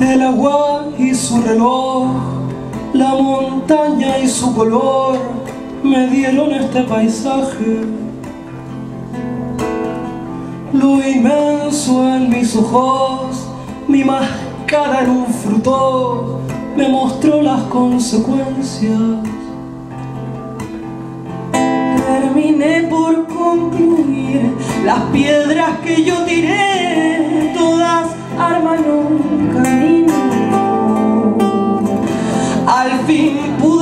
El agua y su reloj, la montaña y su color me dieron este paisaje. Lo inmenso en mis ojos, mi máscara fruto, me mostró las consecuencias. Terminé por concluir las piedras que yo tiré, todas arman un camino. Al fin pude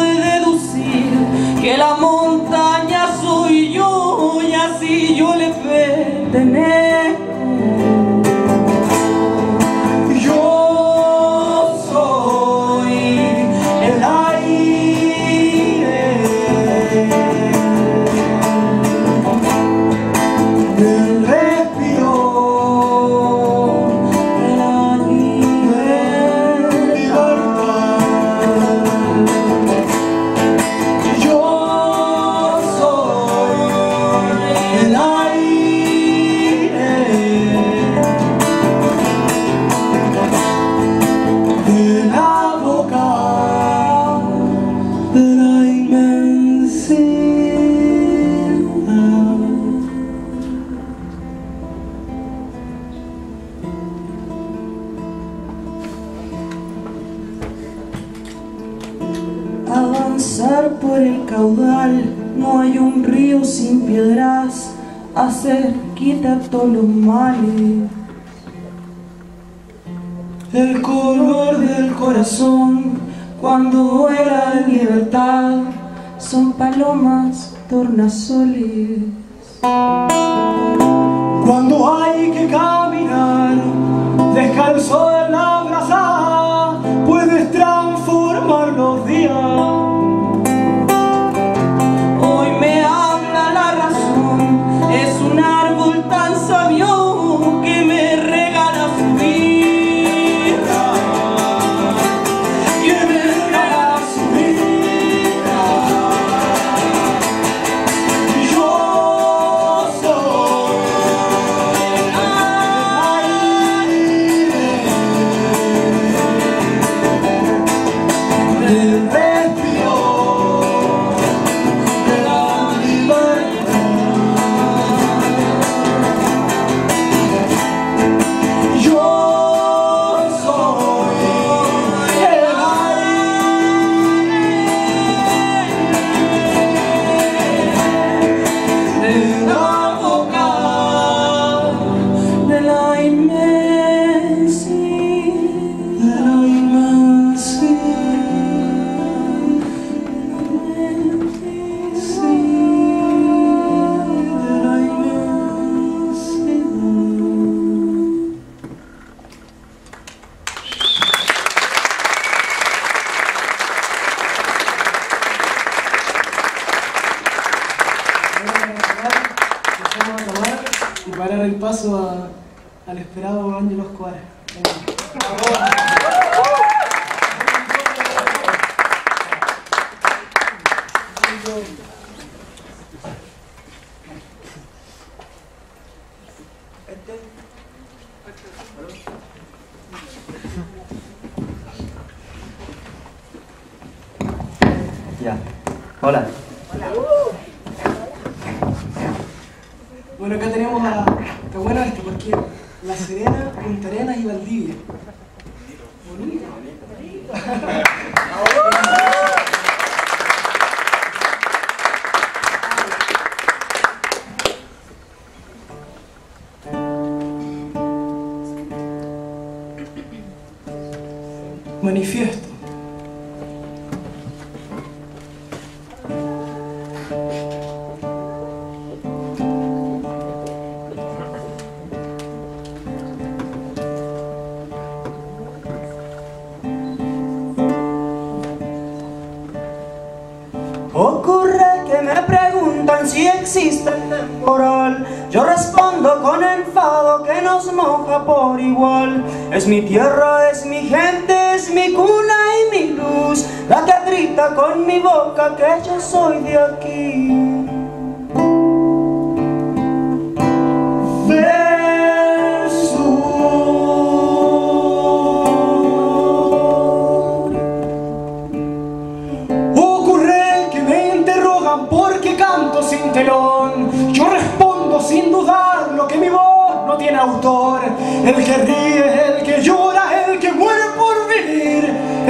no hay un río sin piedras, hacer quita todos los males. El color del corazón, cuando vuela en libertad, son palomas tornasoles. Parar el paso a- al esperado Ángelo Escobar. Ya. Hola. Bueno, acá tenemos a. Está bueno esto porque La Serena, Punta Arenas y Valdivia. Bonito. Manifiesto. El temporal. Yo respondo con enfado que no nos moja por igual. Es mi tierra, es mi gente, es mi cuna y mi luz, la que grita con mi boca que yo soy de aquí.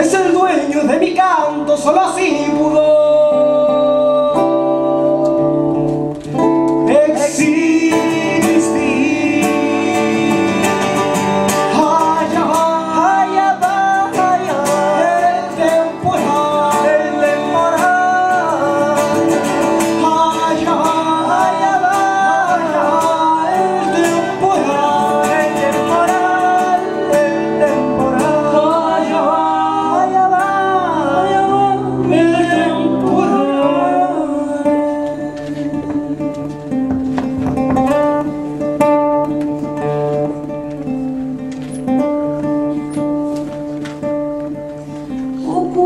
Es el dueño de mi canto, solo así pudo.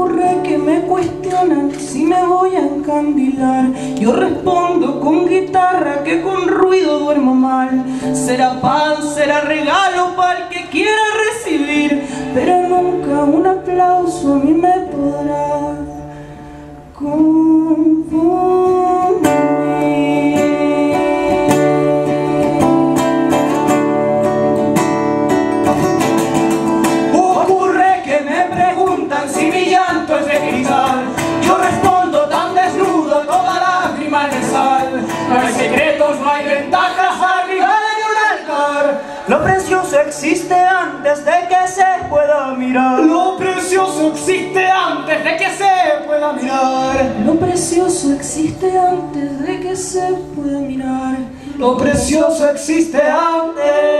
Que me cuestionan si me voy a encandilar. Yo respondo con guitarra que con ruido duermo mal. Será pan, será regalo para el que quiera recibir, pero nunca un aplauso a mí me podrá. Existe antes de que se pueda mirar. Lo precioso existe antes de que se pueda mirar. Lo precioso existe antes de que se pueda mirar. Lo precioso existe antes